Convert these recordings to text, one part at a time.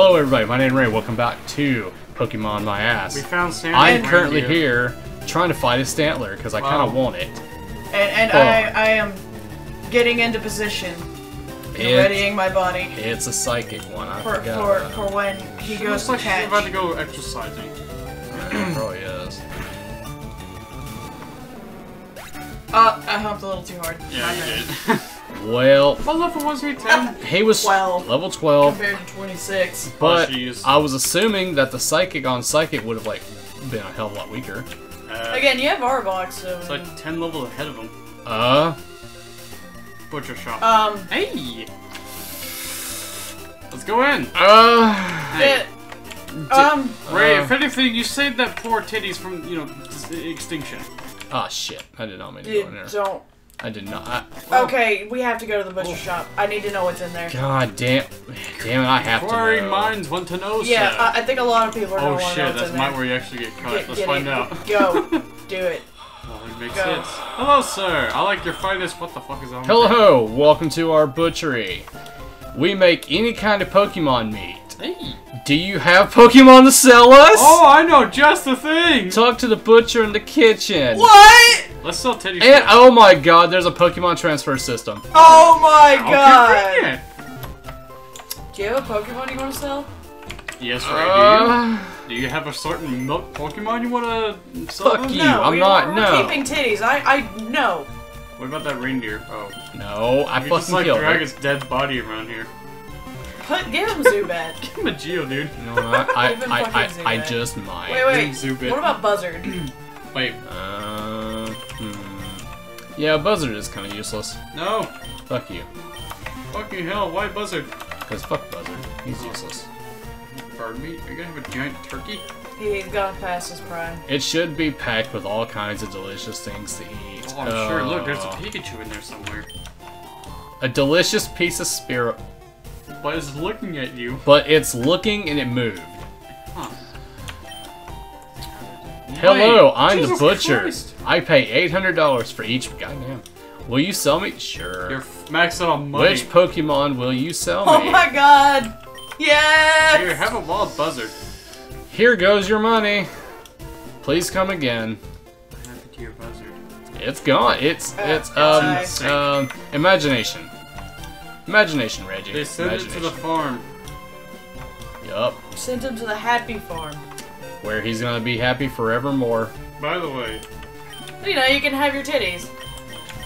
Hello, everybody. My name is Ray. Welcome back to Pokemon My Ass. We found Santa. I'm currently reindeer. here trying to fight a Stantler because I kind of want it. And, and Oh. I, I am getting into position, It- readying my body It's a psychic one. I for, forgot. for, for when he She goes looks to like she's catch. about to go exercising. it. Yeah, probably is. Uh, I humped a little too hard. Yeah, My you did. Well, what level was he? Ten. he was 12. level 12, Compared to 26. but Oh. I was assuming that the psychic on psychic would have like been a hell of a lot weaker. Uh, Again, you have Arbok, so. it's like ten levels ahead of him. Uh, Butcher shop. um, hey. Let's go in. uh, Hey, it, um, Ray, uh, if anything, you saved that poor titties from you know dis- extinction. oh shit! I did not mean to go in there. don't. I did not. I, Okay, we have to go to the butcher oh. shop. I need to know what's in there. God damn, damn it! I have to Inquiring know. minds want to know. Yeah, sir. I, I think a lot of people are oh gonna want shit, what's that's in might where you actually get cut. Get- Let's get find it. out. Go. Do it. Oh, it makes Go. sense. Hello, sir. I like your finest. What the fuck is on? Hello, welcome to our butchery. We make any kind of Pokemon meat. Hey. Do you have Pokemon to sell us? Oh, I know just the thing. Talk to the butcher in the kitchen. What? Let's sell titties. And first. oh my god, there's a Pokemon transfer system. Oh my How god! Do you have a Pokemon you want to sell? Yes, Ray. Uh, do you? Do you have a certain milk Pokemon you want to sell? Fuck them? you. no, I'm we, not- We're no. keeping titties. I, I know. What about that reindeer? Oh, no, I you fucking just like killed drag it. his dead body around here. Put, give him Zubat. Give him a Geodude. You know what? I, I, I, I just might. Wait, wait. Zubat. What about Buzzard? Wait, Uh. Yeah, Buzzard is kind of useless. no. Fuck you. Fucking hell, why buzzard? Because fuck Buzzard. He's useless. Bird meat? Are you gonna have a giant turkey? He's gone past his prime. It should be packed with all kinds of delicious things to eat. Oh, I'm sure. Look, there's a Uh, Pikachu in there somewhere. a delicious piece of spirit, But it's looking at you. but it's looking and it moved. Hello, Wait, I'm the butcher. Christ. I pay eight hundred dollars for each. Goddamn. Will you sell me? Sure. You're f- maxed out on money. Which Pokemon will you sell me? Oh my god! Yes! Here, have a wild buzzard. Here goes your money. Please come again. What happened to your buzzard? It's gone. It's it's it's um um imagination. Imagination, Reggie. They sent it to the farm. Yup. Sent him to the happy farm. Where he's gonna be happy forevermore. By the way, You know, you can have your titties.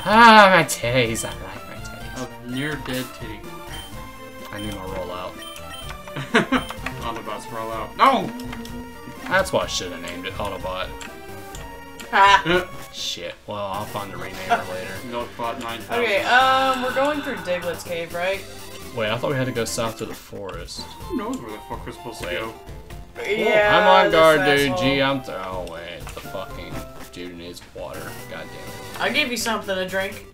Ah, my titties. I like my titties. a near dead titty. I need my rollout. Autobots roll out. No! That's why I should have named it Autobot. Ha! Shit. Well, I'll find the rename later. Milkbot 9000. Okay, um, we're going through Diglett's cave, right? Wait, I thought we had to go south to the forest. Who knows where the fuck we're supposed to go? Yeah. I'm on guard, dude. asshole. Gee, I'm. Th- oh wait, the fucking dude needs water. God damn it. I'll give you something to drink.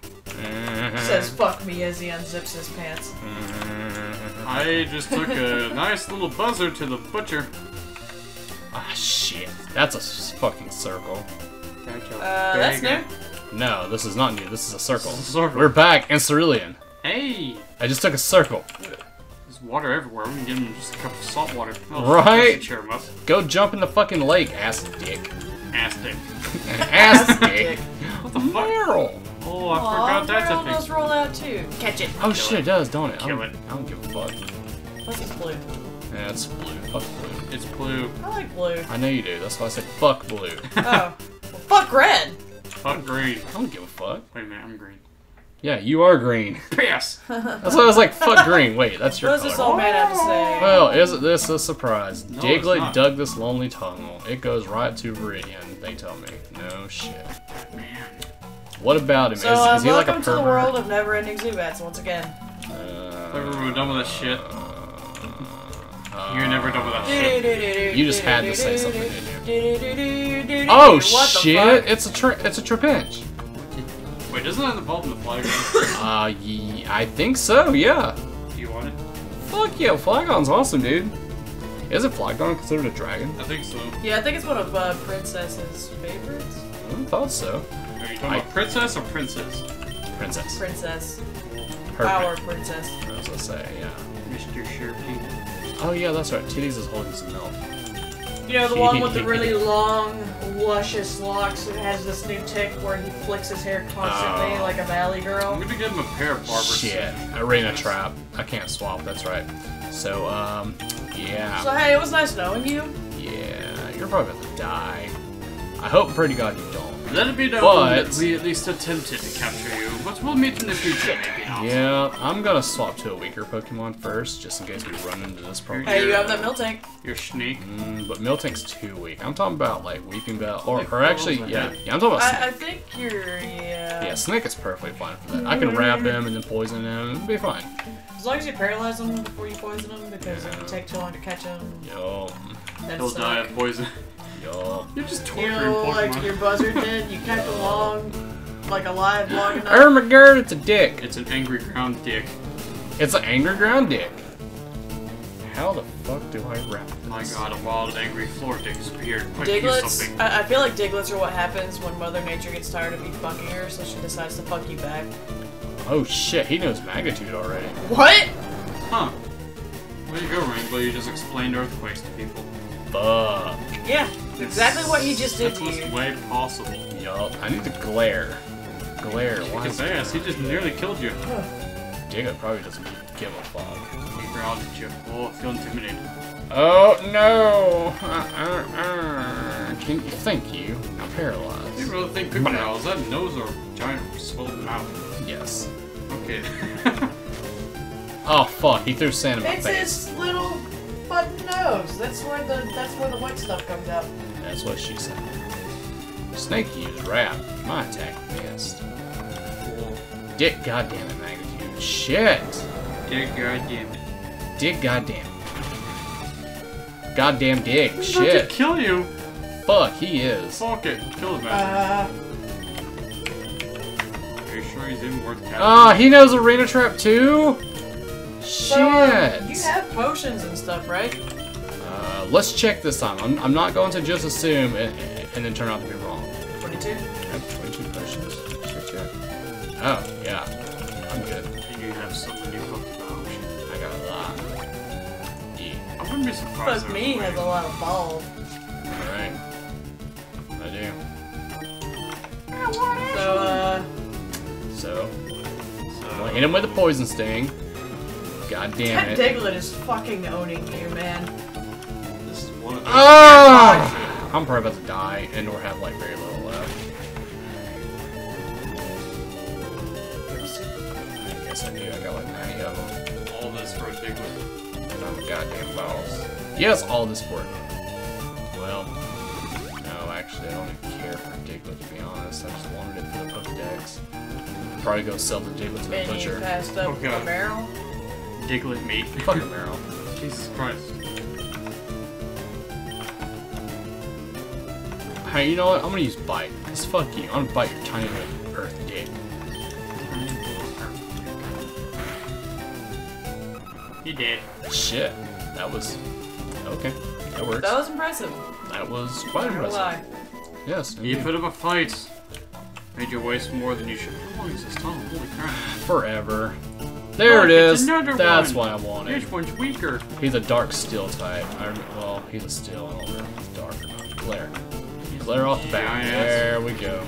Says fuck me as he unzips his pants. I just took a nice little buzzer to the butcher. Ah shit. That's a fucking circle. Uh, that's new. No, this is not new. This is a circle. This is a circle. We're back in Cerulean. Hey! I just took a circle. There's water everywhere. We can give him just a cup of salt water. Oh, Right. Cheer him up. Go jump in the fucking lake, ass dick. Ass dick. ass dick. What the fuck? Marill. Oh, I Aw, forgot that's a Marill thing. does roll out too. Catch it. Oh shit, it does, don't it? I Kill don't, it. I don't give a fuck. What's this blue? Yeah, it's blue. Fuck blue. It's blue. I like blue. I know you do. That's why I said fuck blue. Oh. Well, fuck red. Fuck green. I don't give a fuck. Wait a minute, I'm green. Yeah, you are green. Piss! That's why I was like, fuck green. Wait, that's your What does this color. old man have to say? Well, isn't this a surprise? No, Diglett dug this lonely tunnel. It goes right to Viridian, they tell me. No shit. Man. What about him? so, is, uh, is he like a welcome to the world of never-ending zoo Zubats once again. Uh, Thought we were done with this shit. uh, You're never done with that shit. You just had to say something, didn't you? Oh what shit! It's a tri- it's a trapinch. Wait, doesn't that involve in the flag? Uh, ye- I think so. Yeah. Do you want it? Fuck yeah, Flygon's awesome, dude. Isn't Flygon considered a dragon? I think so. Yeah, I think it's one of uh, Princess's favorites. I thought so. Are you talking I- about princess or princess? Princess. Princess. Her Our prin- princess. I was gonna say, yeah. Mr. Sharpie. Oh yeah, that's right. Titties is holding some milk. You know, the one with the really long, luscious locks that has this new tick where he flicks his hair constantly Oh. like a valley I'm girl. gonna give him a pair of barber Shit. Arena trap. I can't swap. That's right. So um, yeah, So hey, it was nice knowing you. yeah. You're probably gonna die. I hope, pretty God, you don't. Let it be known But- that we at least attempted to capture you, but we'll meet in the future, maybe not. Yeah, I'm gonna swap to a weaker Pokemon first, just in case we run into this problem. Hey, you have that milk Your You're snake. Mm, but Miltank's too weak. I'm talking about like Weepinbell, or, Like or actually, yeah, yeah, I'm talking about. I, I think you're yeah. Yeah, Snake is perfectly fine for that. I can wrap him and then poison him. It'll be fine. As long as you paralyze him before you poison him, because if you take too long to catch him, Yo, then He'll die of poison. Yo. You're just You torturing know, like your buzzard did, you kept him long, like alive long enough. Ermagerd, it's a dick. It's an angry ground dick. It's an angry ground dick. How the fuck do I wrap this? My god, a wild angry floor dick appeared. Quick, do Digletts, something. I, I feel like Digletts are what happens when Mother Nature gets tired of you fucking her, so she decides to fuck you back. Oh shit, he knows magnitude already. What? Huh. Way to go, Rainbow. You just explained earthquakes to people. Fuck. Yeah, exactly what he just did That's to what's way possible. Yo, I need to glare. Glare. Why His is ass, he just nearly killed you. Digga probably doesn't give a fuck. He growled at you. Oh, I feel intimidated. Oh no! Uh, uh, uh. Can you, thank you. I'm paralyzed. You paralyzed. really think Pickerel is that nose or giant swollen mouth? Yes. Okay. Oh fuck! He threw sand in my It's face. his little button nose. That's where the that's where the white stuff comes out. That's what she said. Snake used wrap. My attack missed. Dick goddamn it, magnitude. Shit! Dick goddamn it. Dick goddamn. Goddamn dick. He's about to Shit. kill you. Fuck, he is. Fuck it. Kill him. Uh, Are you sure he's even worth capturing? Ah, he knows Arena Trap too? so, uh, Shit. you have potions and stuff, right? Let's check this time. I'm, I'm not going to just assume and, and then turn out to be wrong. 22. I have 22 potions. Shit, shit. Oh, yeah. I'm good. And you have so many Pokemon. I got a lot. Yeah. I wouldn't be surprised. Plus me has a lot of balls. Alright. I do. So, uh, So, So, I'll hit him with a poison sting. God damn that it. Diglett is fucking owning you, man. This is one of those. Ah! I'm probably about to die and or have like very little left. I guess I do. I got like 90 of them. All this for a Diglett. And I'm a goddamn boss. Yes, all this for it. Well, no, actually, I don't even care for Diglett, to be honest. I just wanted it for the Pokedex. Probably go sell the Diglett to the And you butcher. passed up Oh, God. barrel. Diglett meat. Fuck it, Marill. Jesus Christ. Hey, you know what? I'm gonna use bite. Cause fuck you. I'm gonna bite your tiny little earth dick. You did. Shit. That was okay. That works. That was impressive. That was quite Not gonna lie. impressive. Yes. You indeed. put up a fight. Made you waste more than you should. How long is this tunnel? Holy crap. Forever. There Look, it it's That's one. what I wanted. Which one's weaker? He's a dark steel type. I well, he's a steel. I don't know if he's dark or not. Glare. Glare off the bat. Giant. There we go.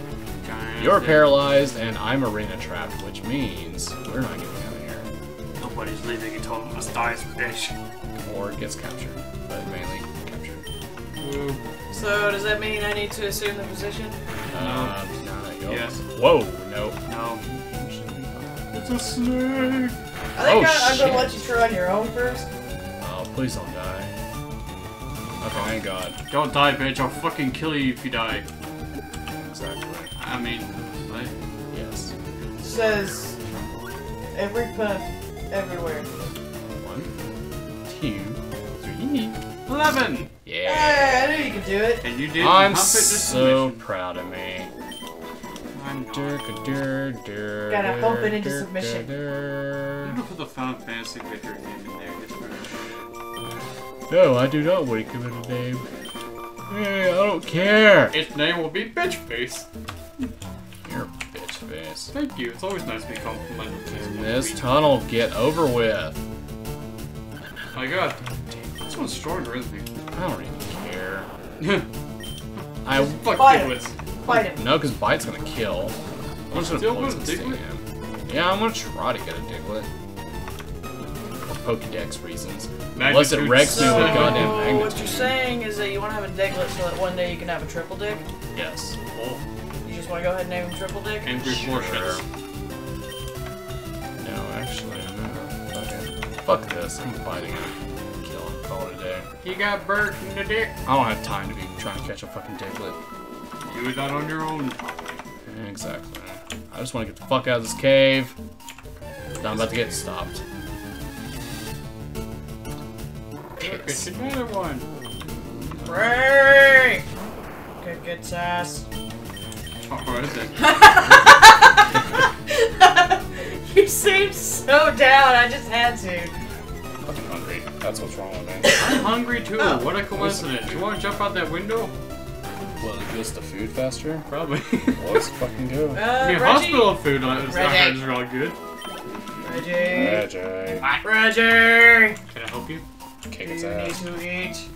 Giant. You're paralyzed, and I'm arena trapped, which means we're not getting out of here. Nobody's leaving until it must die, bitch. Or gets captured, but mainly captured. So, does that mean I need to assume the position? Uh, no, no, Yes. Whoa, no. No. It's a snake. I think Oh, I, I'm gonna let you try on your own first. Oh, please don't die. Okay, thank God. Don't die, bitch. I'll fucking kill you if you die. Exactly. I mean, what? Yes. Says every puff, everywhere. One, two, three. Eleven. Yeah. Hey, I knew you could do it. And you did. I'm hump it to so submission. proud of me. I'm not. Dur, dur, Gotta dur, bump it into submission. dur, I'm gonna put the Final Fantasy victory game in there. Just for No, I do not want to give it a name. Hey, I don't care. Its name will be Bitch Face. You're a bitch face. Thank you. It's always nice to be complimented. In this tunnel, get over with. My God. This one's stronger, isn't I don't even care. he? I Fuck Fight him. Digletts. Fight him. no, because bite's gonna kill. I'm just Still gonna with poison Diglett? Stan. Yeah, I'm gonna try to get a Diglett. For Pokedex reasons. Magnitude Unless it wrecks me with goddamn So magnitude. what you're saying is that you want to have a Diglett so that one day you can have a triple dick? Yes. Oh, You just want to go ahead and name him triple dick? angry Sure. portions. No, actually, no. Okay. Fuck this. I'm fighting him. Kill him. Call it a day. He got burnt in the dick. I don't have time to be trying to catch a fucking Diglett. You were that on your own. Exactly. I just want to get the fuck out of this cave. I'm about to get stopped. It's another one. Ray! Good, good sass. Oh, is it? you seem so down, I just had to. fucking hungry. That's what's wrong with me. I'm hungry too. Oh. What a coincidence. You want to jump out that window? Will it give us the food faster? Probably. Well, let's fucking go. Uh, I mean, Reggie? hospital food uh, is, I Reggie. heard is real good. Reggie! Reggie. Reggie! Can I help you? Kick You its need ass.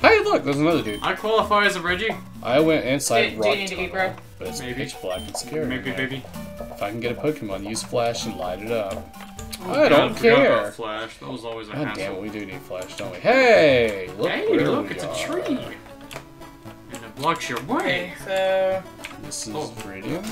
Hey, look, there's another dude. I qualify as a Reggie. I went inside Do- do rock you need to eat, tunnel, bro? but it's Maybe. pitch black and scary. Maybe, man. baby. If I can get a Pokemon, use Flash and light it up. Oh, I God, don't forgot care. about Flash. That was always a God hassle. damn it, we do need Flash, don't we? Hey, look hey, where look, we it's are. a tree. And it blocks your way. Okay, so. This is Oh. Viridian.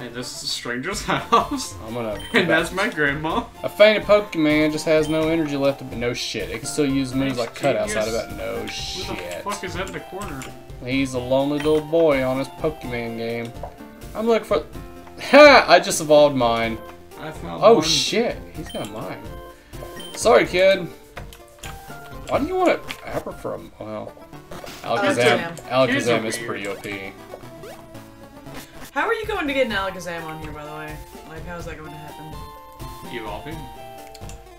And this is a stranger's house. I'm gonna. And that's my grandma. A fainted Pokemon just has no energy left, but no shit. It can still use moves like Nice cut outside of genius. it. No Who the shit. fuck is that in the corner? He's a lonely little boy on his Pokemon game. I'm looking for. Ha! I just evolved mine. I found Oh one. shit, he's got mine. Sorry, kid. Why do you want to Aberfrom? Well, Alakazam. Alakazam. Alakazam is pretty OP. How are you going to get an Alakazam on here, by the way? Like, how's that going to happen? Evolving.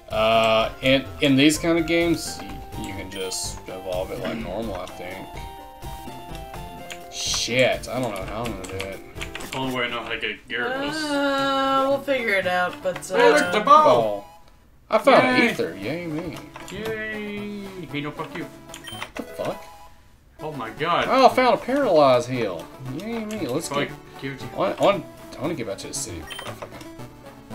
Uh, in in these kind of games, you, you can just evolve it like normal. I think. Shit, I don't know how I'm gonna do it. The only way I know how to get Gyarados. Uh, we'll figure it out, but. Hey, look, the Uh, ball! I found Yay. ether. Yay me! Yay! Hey, no, fuck you. What the fuck? Oh my god. Oh, I found a paralyzed heal. Yay me! Let's Fuck get you. on. on I want to get back to the city.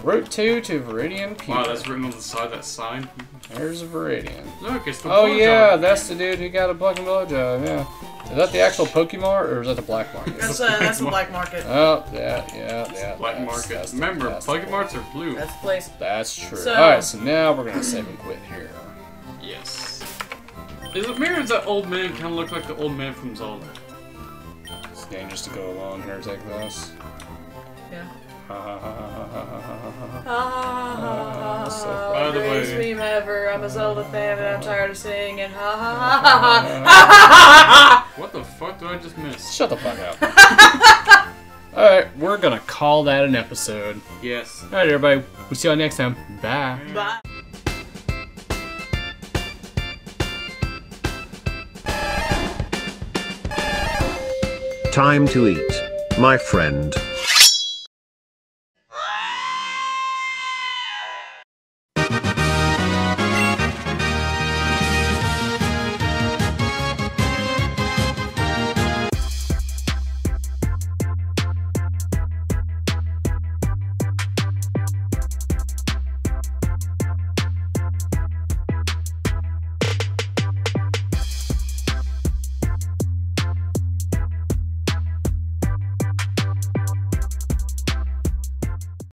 Route two to Viridian Pier. Wow, that's written on the side of that sign. There's a Viridian. Look, it's the Oh blowjob. yeah, that's the dude who got a black and blowjob. Yeah. Is that the actual Pokemon or is that the black market? That's, uh, that's the black market. Oh, yeah, yeah, yeah. Black that's- market. that's Remember, that's the Pokemarts are blue. That's the place. That's true. So- Alright, so now we're gonna save and quit here. Yes. Is it mirrors that old man kind of look like the old man from Zelda? It's dangerous to go alone here, take this. Yeah. Ha ha ha ha ha ha ha ha. Ah, so By the greatest way- meme ever. I'm a Zelda fan and I'm tired of singing. Ha ha ha ha ha ha ha What the fuck did I just miss? Shut the fuck up. Alright, we're gonna call that an episode. Yes. Alright, everybody. We'll see you all next time. Bye. Bye. Time to eat, my friend.